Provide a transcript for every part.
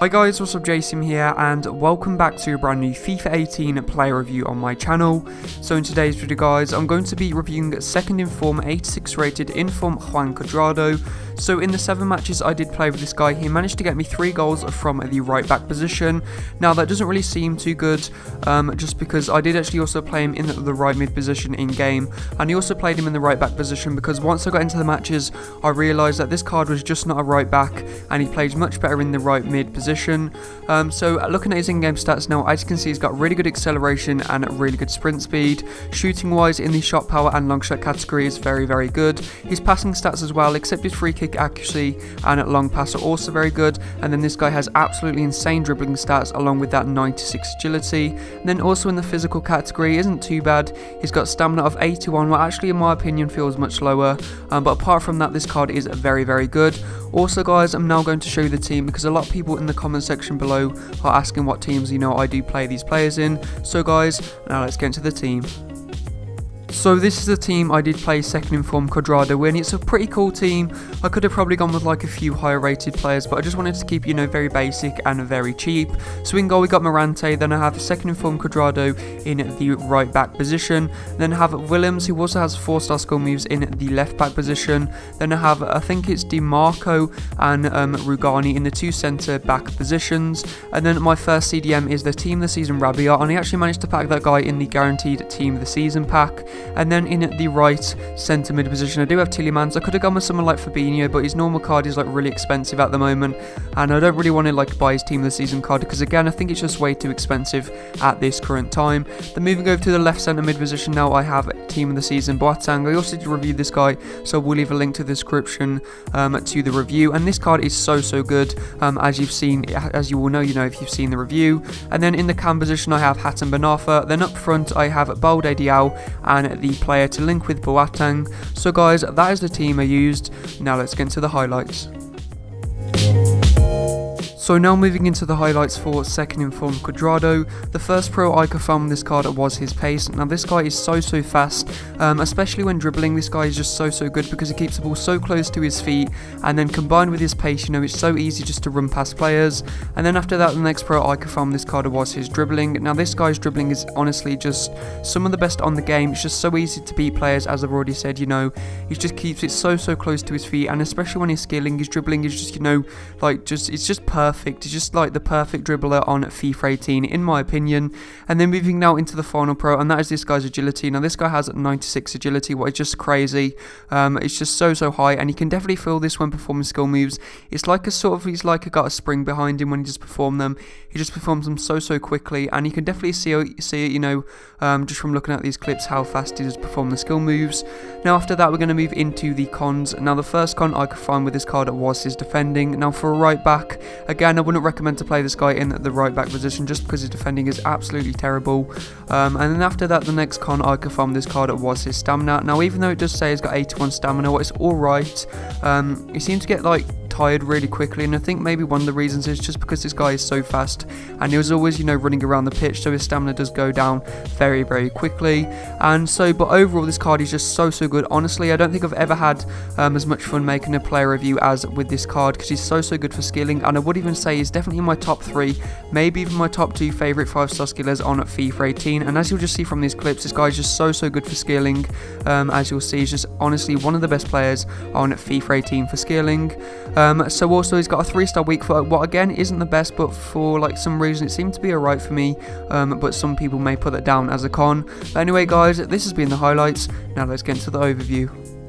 Hi guys, what's up Jason here and welcome back to a brand new FIFA 18 player review on my channel. So in today's video guys, I'm going to be reviewing second in form 86 rated inform Juan Cuadrado. So in the 7 matches I did play with this guy, he managed to get me 3 goals from the right back position. Now that doesn't really seem too good, um, just because I did actually also play him in the right mid position in game, and he also played him in the right back position because once I got into the matches, I realised that this card was just not a right back, and he plays much better in the right mid position. Um, so looking at his in-game stats now, as you can see, he's got really good acceleration and really good sprint speed. Shooting wise in the shot power and long shot category is very, very good. His passing stats as well, except his free kick kick accuracy and long pass are also very good. And then this guy has absolutely insane dribbling stats along with that 96 agility. And then also in the physical category isn't too bad. He's got stamina of 81, which actually in my opinion feels much lower. Um, but apart from that, this card is very, very good. Also guys, I'm now going to show you the team because a lot of people in the comment section below are asking what teams you know I do play these players in. So guys, now let's get into the team. So this is the team I did play second in form Cuadrado in. It's a pretty cool team. I could have probably gone with like a few higher rated players, but I just wanted to keep, you know, very basic and very cheap. So in goal we got Morante, then I have second in form Cuadrado in the right back position. Then I have Williams, who also has 4 star skill moves in the left back position. Then I have, I think it's DiMarco and um, Rugani in the two centre back positions. And then my first CDM is the team of the season Rabiot, and I actually managed to pack that guy in the guaranteed team of the season pack. And then in the right centre mid position, I do have Tielemans. I could have gone with someone like Fabinho, but his normal card is like really expensive at the moment, and I don't really want to like buy his team of the season card because again, I think it's just way too expensive at this current time. Then moving over to the left centre mid position now, I have team of the season Boateng. I also did review this guy, so we'll leave a link to the description um, to the review. And this card is so so good, um, as you've seen, as you will know, you know if you've seen the review. And then in the cam position, I have Hatem Ben Arfa. Then up front, I have Balde Diao and the player to link with Boateng. So guys, that is the team I used. Now let's get into the highlights. So now moving into the highlights for second informed Cuadrado, the first pro I could find this card was his pace. Now this guy is so so fast, um, especially when dribbling, this guy is just so so good because he keeps the ball so close to his feet and then combined with his pace, you know, it's so easy just to run past players. And then after that, the next pro I could find this card was his dribbling. Now this guy's dribbling is honestly just some of the best on the game. It's just so easy to beat players as I've already said, you know, he just keeps it so so close to his feet and especially when he's skilling, his dribbling is just, you know, like just, it's just perfect perfect. Just like the perfect dribbler on FIFA 18, in my opinion. And then moving now into the final pro, and that is this guy's agility. Now, this guy has 96 agility, what is just crazy. Um, it's just so, so high, and he can definitely feel this when performing skill moves. It's like a sort of, he's like a, got a spring behind him when he just perform them. He just performs them so, so quickly, and you can definitely see, see it, you know, um, just from looking at these clips, how fast he does perform the skill moves. Now, after that, we're going to move into the cons. Now, the first con I could find with this card was his defending. Now, for a right back, again, I wouldn't recommend to play this guy in the right back position just because his defending is absolutely terrible. Um, and then after that, the next con I could this card was his stamina. Now, even though it does say he's got 81 stamina, it's alright, um, he seems to get like tired really quickly and I think maybe one of the reasons is just because this guy is so fast and he was always you know running around the pitch so his stamina does go down very very quickly and so but overall this card is just so so good honestly I don't think I've ever had um, as much fun making a player review as with this card because he's so so good for skilling and I would even say he's definitely in my top three maybe even my top two favourite 5 star skillers on FIFA 18 and as you'll just see from these clips this guy is just so so good for skilling. um, as you'll see he's just honestly one of the best players on FIFA 18 for skilling. um, so also he's got a 3 star weak foot, what again isn't the best, but for like some reason it seemed to be alright for me, um, but some people may put that down as a con. But anyway guys, this has been the highlights, now let's get into the overview.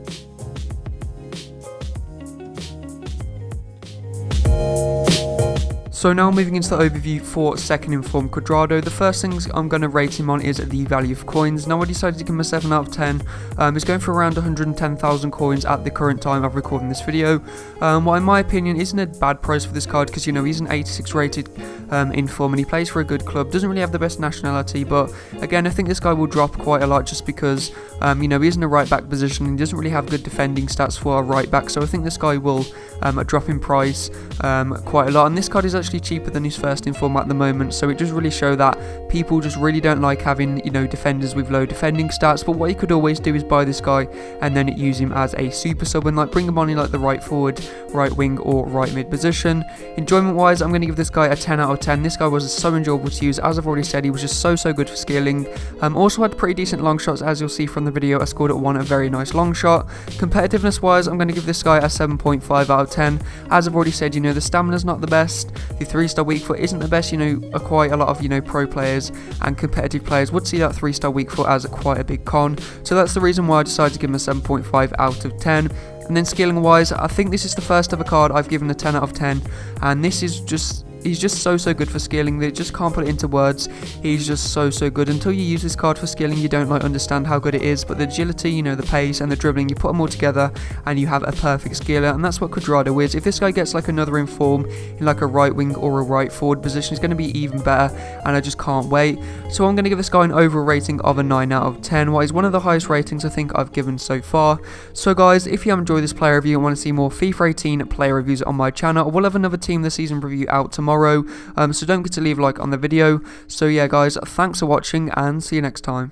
So now moving into the overview for second inform Cuadrado, the first things I'm going to rate him on is the value of coins. Now I decided to give him a 7 out of 10. Um, he's going for around 110,000 coins at the current time of recording this video. Um, what in my opinion isn't a bad price for this card because you know he's an 86 rated um, and he plays for a good club. Doesn't really have the best nationality but again I think this guy will drop quite a lot just because um, you know he's in a right back position and he doesn't really have good defending stats for a right back so I think this guy will um, drop in price um, quite a lot and this card is actually actually cheaper than his first inform at the moment, so it does really show that people just really don't like having, you know, defenders with low defending stats, but what you could always do is buy this guy and then use him as a super sub and like bring him on in like the right forward, right wing or right mid position. Enjoyment wise, I'm going to give this guy a 10 out of 10. This guy was so enjoyable to use, as I've already said, he was just so so good for skilling. Um, also had pretty decent long shots as you'll see from the video, I scored at one a very nice long shot. Competitiveness wise, I'm going to give this guy a 7.5 out of 10. As I've already said, you know, the stamina's not the best, the 3 star weak foot isn't the best, you know, quite a lot of, you know, pro players and competitive players would see that 3 star weak foot as a quite a big con. So that's the reason why I decided to give him a 7.5 out of 10. And then skilling wise, I think this is the first ever card I've given a 10 out of 10. And this is just he's just so so good for skilling. They just can't put it into words. He's just so so good. Until you use this card for skilling you don't like understand how good it is. But the agility you know the pace and the dribbling you put them all together and you have a perfect skiller. And that's what Cuadrado is. If this guy gets like another inform in like a right wing or a right forward position it's going to be even better. And I just can't wait. So I'm going to give this guy an overall rating of a 9 out of 10 what is one of the highest ratings I think I've given so far. So guys if you enjoyed this player review and want to see more FIFA 18 player reviews on my channel I will have another team this season review out tomorrow tomorrow. Um, so don't forget to leave a like on the video. So yeah, guys, thanks for watching and see you next time.